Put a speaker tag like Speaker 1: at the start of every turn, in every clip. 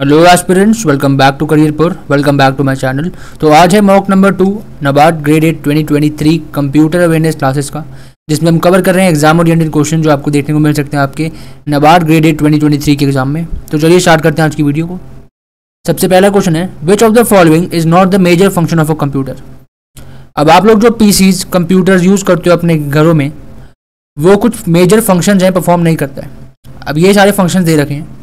Speaker 1: Hello aspirants welcome back to career पर welcome back to my channel तो आज है mock number two NABARD grade A 2023 computer awareness classes का, जिसमें हम कवर कर रहे हैं एग्ज़ाम ओरिएंटेड क्वेश्चन जो आपको देखने को मिल सकते हैं आपके नबार्ड ग्रेड एट 2023 के एग्ज़ाम में। तो चलिए स्टार्ट करते हैं आज की वीडियो को। सबसे पहला क्वेश्चन है which of the following is not the major function of a computer अब आप लोग जो पीसीज कंप्यूटर यूज़ करते हो अपने घरों में, वो कुछ मेजर फ़ंक्शन हैं परफॉर्म नहीं करता है। अब ये सारे फ़ंक्शन दे रखे हैं।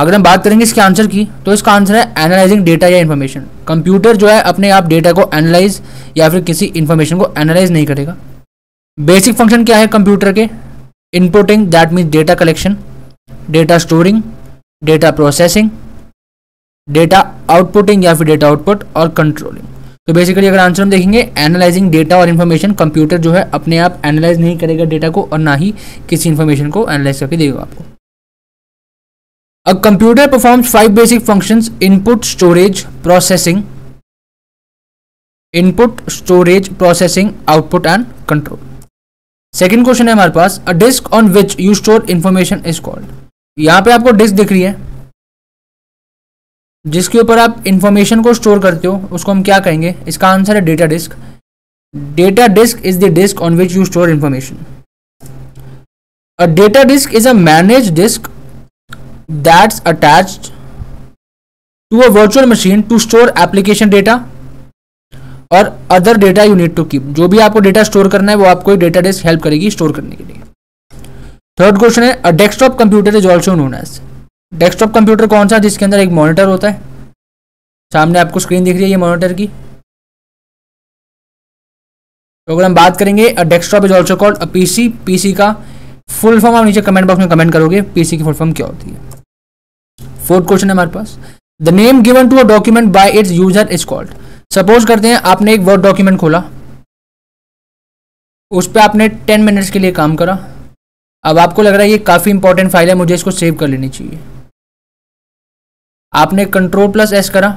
Speaker 1: अगर हम बात करेंगे इसके आंसर की तो इसका आंसर है एनालाइजिंग डेटा या इन्फॉर्मेशन कंप्यूटर जो है, अपने आप डेटा को एनालाइज या फिर किसी इन्फॉर्मेशन को एनालाइज नहीं करेगा. बेसिक फ़ंक्शन क्या है कंप्यूटर के? Inputting that means data collection data storing data processing data outputting या फिर डेटा आउटपुट और कंट्रोलिंग तो बेसिकली अगर आंसर हम देखेंगे एनालाइजिंग डेटा और इन्फॉर्मेशन कंप्यूटर जो है, अपने आप एनालाइज नहीं करेगा डेटा को और ना ही किसी इन्फॉर्मेशन को एनालाइज करके देगा आपको. A computer performs five basic functions input, storage, processing, input, storage, processing, output and control. Second question है हमारे पास a disk on which you store information is called यहाँ पे आपको डिस्क दिख रही है। जिसके ऊपर आप इंफॉर्मेशन को स्टोर करते हो उसको हम क्या कहेंगे? इसका आंसर है data disk data disk is the disk on which you store information a data disk is a manage disk that's attached to a virtual machine to store application data और other data you need to keep जो भी आपको data store करना है, वो आपको data disk help करेगी store करने के लिए। थर्ड क्वेश्चन है a desktop computer is also known as desktop computer कौन सा जिसके अंदर एक मॉनिटर होता है? सामने आपको स्क्रीन दिख रही है ये मॉनिटर की। तो अगर हम बात करेंगे a desktop is also called a PC PC का फुल फॉर्म आप नीचे कमेंट बॉक्स में कमेंट करोगे पीसी की फुल फॉर्म क्या होती है? फोर्थ क्वेश्चन है हमारे पास। The name given to a document by its user is called suppose करते हैं आपने एक वर्ड डॉक्यूमेंट खोला। उस पर आपने टेन मिनट्स के लिए काम करा। अब आपको लग रहा है ये काफ़ी इंपॉर्टेंट फ़ाइल है, मुझे इसको सेव कर लेनी चाहिए। आपने कंट्रोल प्लस एस करा।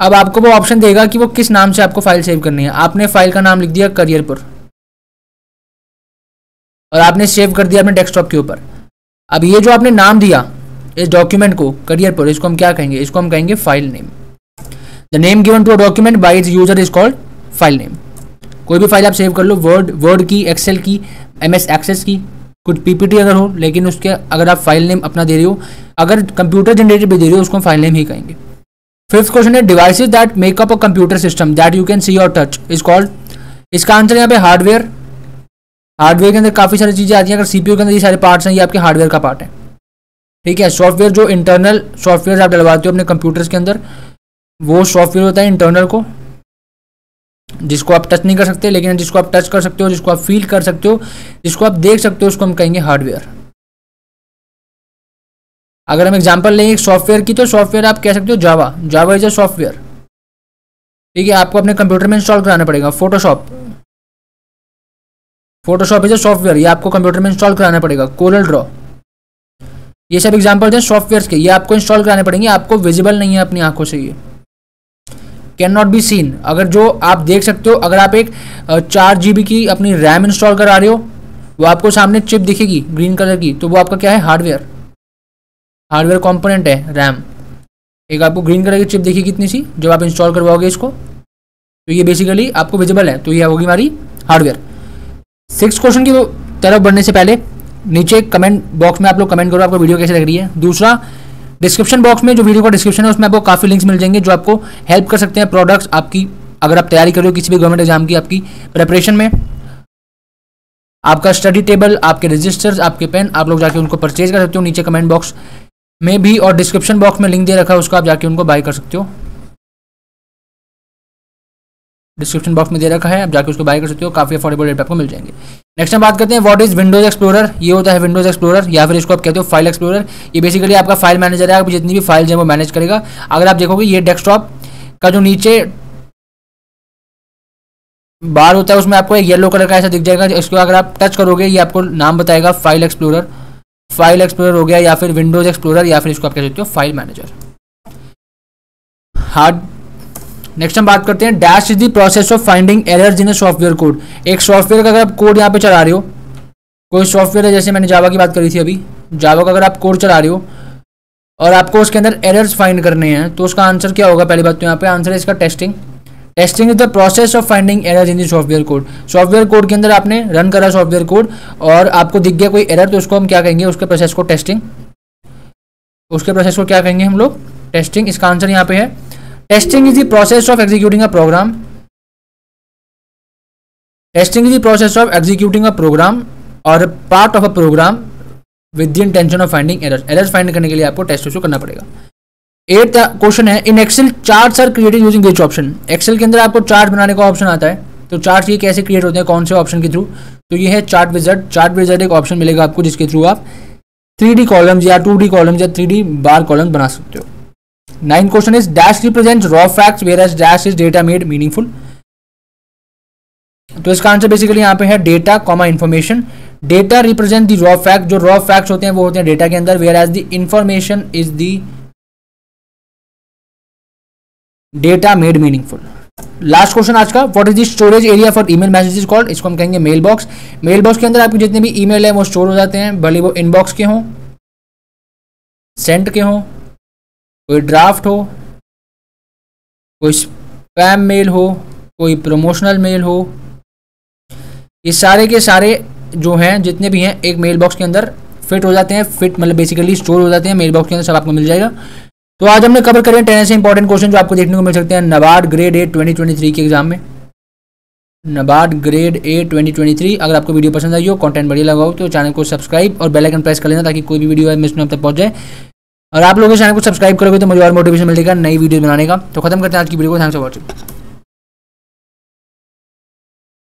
Speaker 1: अब आपको वो ऑप्शन देगा कि वो किस नाम से आपको फ़ाइल सेव करनी है। आपने फ़ाइल का नाम लिख दिया करियर पर। और आपने सेव कर दिया अपने डेस्कटॉप के ऊपर। अब ये जो आपने नाम दिया इस डॉक्यूमेंट को करियर पर, इसको हम क्या कहेंगे? इसको हम कहेंगे file name the name given to a document by its user is called file name कोई भी फ़ाइल आप सेव कर लो वर्ड वर्ड की एक्सेल की एम एस एक्सेस की, कुछ पीपीटी अगर हो, लेकिन उसके अगर आप फ़ाइल नेम अपना दे रहे हो, अगर कंप्यूटर जनरेटेड भी दे रहे हो, उसको फ़ाइल नेम ही कहेंगे. फिफ्थ क्वेश्चन है devices that make up a computer system that you can see और टच इज़ कॉल्ड इसका आंसर यहाँ पे हार्डवेयर हार्डवेयर के अंदर काफ़ी सारी चीज़ें आती हैं, अगर सीपीयू के अंदर ये सारे पार्ट्स हैं, ये आपके हार्डवेयर का पार्ट है. ठीक है सॉफ्टवेयर जो इंटरनल सॉफ्टवेयर आप डलवाते हो अपने कंप्यूटर्स के अंदर, वो सॉफ्टवेयर होता है इंटरनल को, जिसको आप टच नहीं कर सकते, लेकिन जिसको आप टच कर सकते हो, जिसको आप फील कर सकते हो, जिसको आप देख सकते हो, उसको हम कहेंगे हार्डवेयर अगर हम एग्जांपल लेंगे सॉफ्टवेयर की तो सॉफ्टवेयर आप कह सकते हो जावा जावा इज़ अ सॉफ्टवेयर ठीक है, आपको अपने कंप्यूटर में इंस्टॉल कराना पड़ेगा Photoshop Photoshop is a software ये आपको कंप्यूटर में इंस्टॉल कराना पड़ेगा कोरल ड्रॉ ये सब एग्ज़ाम्पल हैं सॉफ्टवेयर के। ये आपको इंस्टॉल कराने पड़ेंगे। आपको विजिबल नहीं है अपनी आँखों से ये। कैन नॉट बी सीन अगर जो आप देख सकते हो, अगर आप एक चार जीबी की अपनी रैम इंस्टॉल करा रहे हो, वो आपको सामने चिप दिखेगी ग्रीन कलर की। तो वो आपका क्या है? हार्डवेयर हार्डवेयर कॉम्पोनेंट है रैम एक आपको ग्रीन कलर की चिप दिखेगी कितनी सी? जब आप इंस्टॉल करवाओगे इसको। तो ये बेसिकली आपको विजिबल है। तो ये होगी हमारी हार्डवेयर सिक्स क्वेश्चन की तरफ़ बढ़ने से पहले नीचे कमेंट बॉक्स में आप लोग कमेंट करो आपको वीडियो कैसे लग रही है। दूसरा डिस्क्रिप्शन बॉक्स में जो वीडियो का डिस्क्रिप्शन है, उसमें आपको काफ़ी लिंक्स मिल जाएँगे जो आपको हेल्प कर सकते हैं प्रोडक्ट्स आपकी, अगर आप तैयारी कर रहे हो किसी भी गवर्नमेंट एग्ज़ाम की आपकी प्रिपरेशन में। आपका स्टडी टेबल आपके रजिस्टर्स आपके पेन आप लोग जाके उनको परचेज कर सकते हो नीचे कमेंट बॉक्स में भी और डिस्क्रिप्शन बॉक्स में लिंक दे रखा है, उसको आप जाके उनको बाय कर सकते हो। डिस्क्रिप्शन बॉक्स में दे रखा है, आप जाके उसको बाय कर सकते हो, काफ़ी अफोर्डेबल रेट आपको मिल जाएँगे। नेक्स्ट हम बात करते हैं व्हाट इज़ विंडोज़ एक्सप्लोरर ये होता है विंडोज़ एक्सप्लोरर या फिर इसको आप कहते हो फ़ाइल एक्सप्लोरर ये बेसिकली आपका फ़ाइल मैनेजर है, आप जितनी भी फाइल्स हैं वो मैनेज करेगा। अगर आप देखोगे, ये डेस्कटॉप का जो नीचे बार होता है, उसमें आपको एक येलो कलर का ऐसा दिख जाएगा इसको अगर आप टच करोगे, ये आपको नाम बताएगा फ़ाइल एक्सप्लोरर फ़ाइल एक्सप्लोरर हो गया, या फिर विंडोज़ एक्सप्लोरर या फिर इसको आप कह सकते हो फ़ाइल मैनेजर हार्ड नेक्स्ट हम बात करते हैं dash is the process of finding errors in software code एक सॉफ्टवेयर का अगर आप कोड यहाँ पे चला रहे हो, कोई सॉफ्टवेयर है, जैसे मैंने जावा की बात करी थी अभी जावा का अगर आप कोड चला रहे हो और आपको उसके अंदर एरर्स फाइंड करने हैं तो उसका आंसर क्या होगा? पहली बात तो यहाँ पे आंसर है इसका testing testing is the process of finding error in the software code software code के अंदर आपने रन करा सॉफ्टवेयर कोड और आपको दिख गया कोई एरर तो उसको हम क्या कहेंगे? उसके प्रोसेस को टेस्टिंग उसके प्रोसेस को क्या कहेंगे हम लोग? टेस्टिंग इसका आंसर यहाँ पे है testing is the process of executing a program testing is the process of executing a program और part of a program with the intention of finding error error find करने के लिए आपको टेस्ट इशू करना पड़ेगा. एट क्वेश्चन है in Excel chart are created using which option Excel के अंदर आपको चार्ट बनाने का ऑप्शन आता है. तो चार्ट ये कैसे क्रिएट होते हैं? कौन से ऑप्शन के थ्रू तो ये है चार्ट विजट चार्ट विजट एक ऑप्शन मिलेगा आपको जिसके थ्रू आप थ्री डी कॉलम्स या टू डी कॉलम्स या थ्री डी बार कॉलम्स बना सकते हो. Nine question is dash represent raw facts whereas dash is data made meaningful तो इसका आंसर बेसिकली यहाँ पे है data comma information data represent the raw fact जो रॉ फैक्ट्स होते हैं, वो होते हैं डेटा के अंदर where as the information is the data made meaningful last question आज का what is the storage area for email messages called इसको हम कहेंगे मेल बॉक्स मेल बॉक्स के अंदर आपके जितने भी ईमेल है, वो स्टोर हो जाते हैं, भले वो इनबॉक्स के हों सेंट के हों कोई ड्राफ्ट हो, कोई स्पैम मेल हो, कोई प्रमोशनल मेल हो, ये सारे के सारे जो हैं, जितने भी हैं, एक मेल बॉक्स के अंदर फिट हो जाते हैं फिट मतलब बेसिकली स्टोर हो जाते हैं मेल बॉक्स के अंदर सब आपको मिल जाएगा। तो आज हमने कवर करें टेन ऐसे इंपॉर्टेंट क्वेश्चन जो आपको देखने को मिल सकते हैं NABARD grade A twenty twenty three के एग्ज़ाम में। NABARD grade A twenty twenty three अगर आपको वीडियो पसंद आई हो कंटेंट बढ़िया लगा हो तो चैनल को सब्सक्राइब और बेल आइकन प्रेस कर लेना ताकि कोई भी वीडियो मिस नहीं तक पहुँच जाए। और आप लोग इस चैनल को सब्सक्राइब करोगे तो मुझे और मोटिवेशन मिलेगा नई वीडियो बनाने का। तो खत्म करते हैं आज की वीडियो को। Thanks for watching.